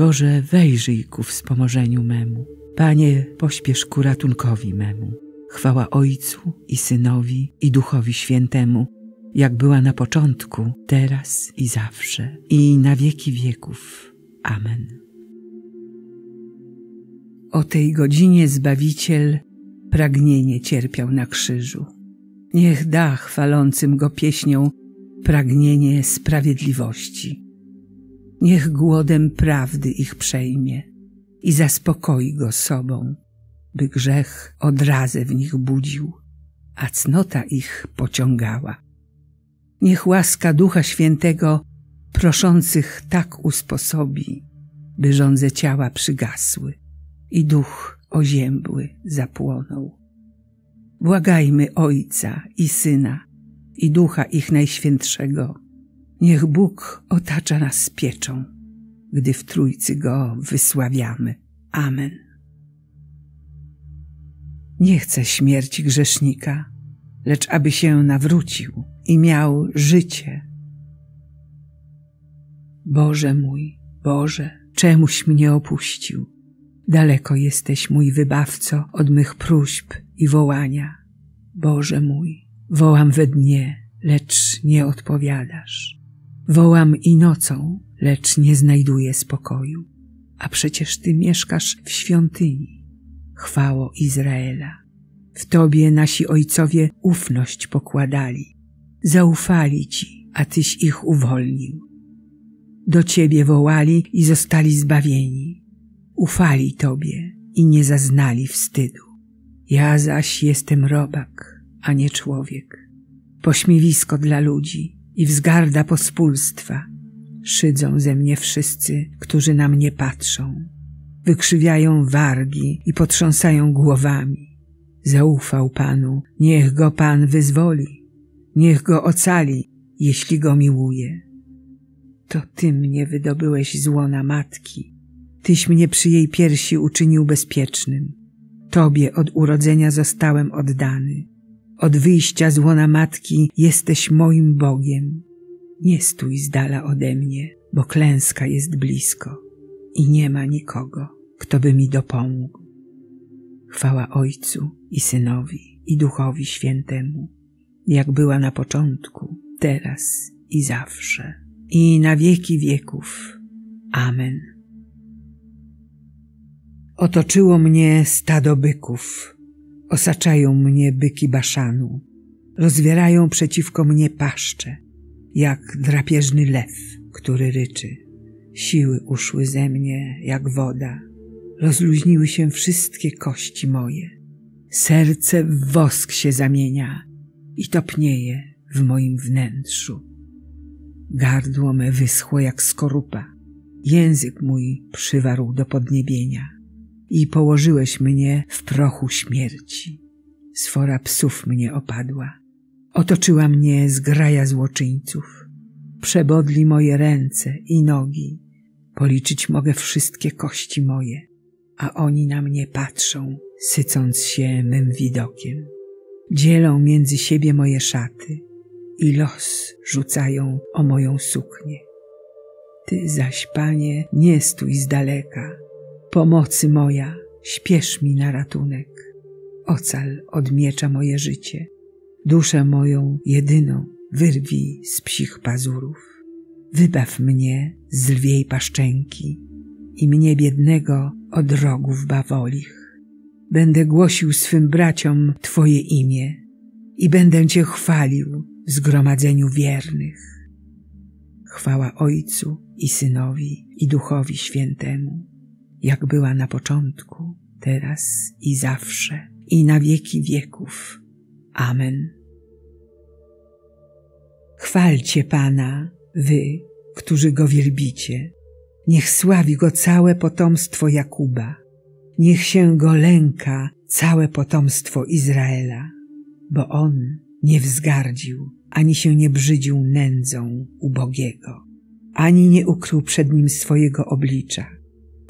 Boże, wejrzyj ku wspomożeniu memu. Panie, pośpiesz ku ratunkowi memu. Chwała Ojcu i Synowi i Duchowi Świętemu, jak była na początku, teraz i zawsze, i na wieki wieków. Amen. O tej godzinie Zbawiciel pragnienie cierpiał na krzyżu. Niech da chwalącym go pieśnią pragnienie sprawiedliwości. Niech głodem prawdy ich przejmie i zaspokoi go sobą, by grzech odrazę w nich budził, a cnota ich pociągała. Niech łaska Ducha Świętego proszących tak usposobi, by żądze ciała przygasły i duch oziębły zapłonął. Błagajmy Ojca i Syna i Ducha ich Najświętszego. Niech Bóg otacza nas pieczą, gdy w Trójcy Go wysławiamy. Amen. Nie chcę śmierci grzesznika, lecz aby się nawrócił i miał życie. Boże mój, Boże, czemuś mnie opuścił? Daleko jesteś, mój wybawco, od mych próśb i wołania. Boże mój, wołam we dnie, lecz nie odpowiadasz. Wołam i nocą, lecz nie znajduję spokoju. A przecież Ty mieszkasz w świątyni. Chwało Izraela. W Tobie nasi ojcowie ufność pokładali. Zaufali Ci, a Tyś ich uwolnił. Do Ciebie wołali i zostali zbawieni. Ufali Tobie i nie zaznali wstydu. Ja zaś jestem robak, a nie człowiek. Pośmiewisko dla ludzi i wzgarda pospólstwa. Szydzą ze mnie wszyscy, którzy na mnie patrzą. Wykrzywiają wargi i potrząsają głowami. Zaufał Panu, niech go Pan wyzwoli. Niech go ocali, jeśli go miłuje. To Ty mnie wydobyłeś z łona matki. Tyś mnie przy jej piersi uczynił bezpiecznym. Tobie od urodzenia zostałem oddany. Od wyjścia z łona matki jesteś moim Bogiem. Nie stój z dala ode mnie, bo klęska jest blisko i nie ma nikogo, kto by mi dopomógł. Chwała Ojcu i Synowi i Duchowi Świętemu, jak była na początku, teraz i zawsze, i na wieki wieków. Amen. Otoczyło mnie stado byków, osaczają mnie byki baszanu, rozwierają przeciwko mnie paszcze, jak drapieżny lew, który ryczy. Siły uszły ze mnie jak woda, rozluźniły się wszystkie kości moje. Serce w wosk się zamienia i topnieje w moim wnętrzu. Gardło me wyschło jak skorupa, język mój przywarł do podniebienia i położyłeś mnie w prochu śmierci. Sfora psów mnie opadła. Otoczyła mnie zgraja złoczyńców. Przebodli moje ręce i nogi. Policzyć mogę wszystkie kości moje, a oni na mnie patrzą, sycąc się mym widokiem. Dzielą między siebie moje szaty i los rzucają o moją suknię. Ty zaś, Panie, nie stój z daleka, Pomocy moja, śpiesz mi na ratunek. Ocal od miecza moje życie. Duszę moją jedyną wyrwij z psich pazurów. Wybaw mnie z lwiej paszczęki i mnie biednego od rogów bawolich. Będę głosił swym braciom Twoje imię i będę Cię chwalił w zgromadzeniu wiernych. Chwała Ojcu i Synowi i Duchowi Świętemu jak była na początku, teraz i zawsze, i na wieki wieków. Amen. Chwalcie Pana, wy, którzy Go wielbicie. Niech sławi Go całe potomstwo Jakuba. Niech się Go lęka całe potomstwo Izraela, bo On nie wzgardził, ani się nie brzydził nędzą ubogiego, ani nie ukrył przed Nim swojego oblicza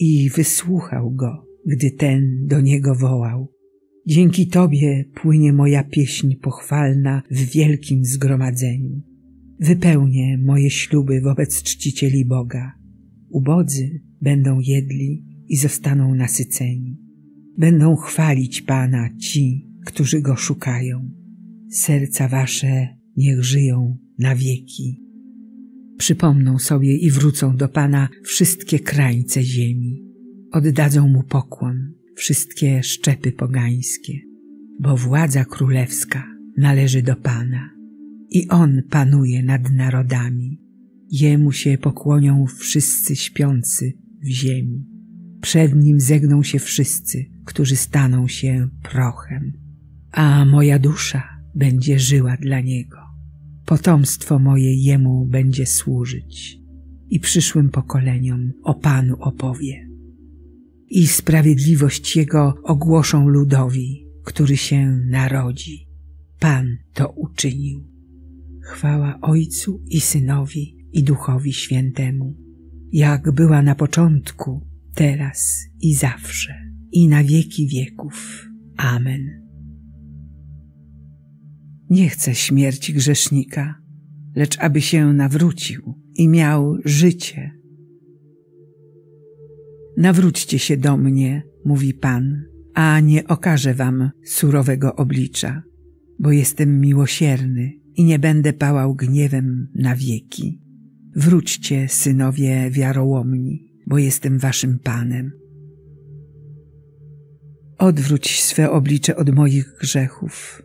i wysłuchał go, gdy ten do niego wołał. Dzięki Tobie płynie moja pieśń pochwalna w wielkim zgromadzeniu. Wypełnię moje śluby wobec czcicieli Boga. Ubodzy będą jedli i zostaną nasyceni. Będą chwalić Pana ci, którzy Go szukają. Serca wasze niech żyją na wieki. Przypomną sobie i wrócą do Pana wszystkie krańce ziemi. Oddadzą Mu pokłon wszystkie szczepy pogańskie, bo władza królewska należy do Pana i On panuje nad narodami. Jemu się pokłonią wszyscy śpiący w ziemi. Przed Nim zegną się wszyscy, którzy staną się prochem. A moja dusza będzie żyła dla Niego. Potomstwo moje Jemu będzie służyć i przyszłym pokoleniom o Panu opowie. I sprawiedliwość Jego ogłoszą ludowi, który się narodzi. Pan to uczynił. Chwała Ojcu i Synowi i Duchowi Świętemu, jak była na początku, teraz i zawsze, i na wieki wieków. Amen. Nie chcę śmierci grzesznika, lecz aby się nawrócił i miał życie. Nawróćcie się do mnie, mówi Pan, a nie okażę wam surowego oblicza, bo jestem miłosierny i nie będę pałał gniewem na wieki. Wróćcie, synowie wiarołomni, bo jestem waszym Panem. Odwróć swe oblicze od moich grzechów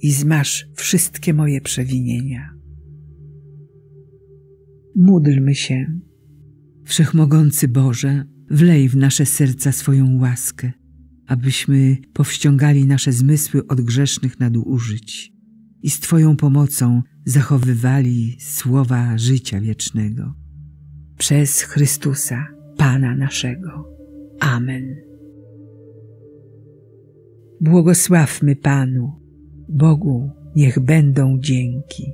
i zmasz wszystkie moje przewinienia. Módlmy się. Wszechmogący Boże, wlej w nasze serca swoją łaskę, abyśmy powściągali nasze zmysły od grzesznych nadużyć i z Twoją pomocą zachowywali słowa życia wiecznego. Przez Chrystusa, Pana naszego. Amen. Błogosławmy Panu, Bogu niech będą dzięki.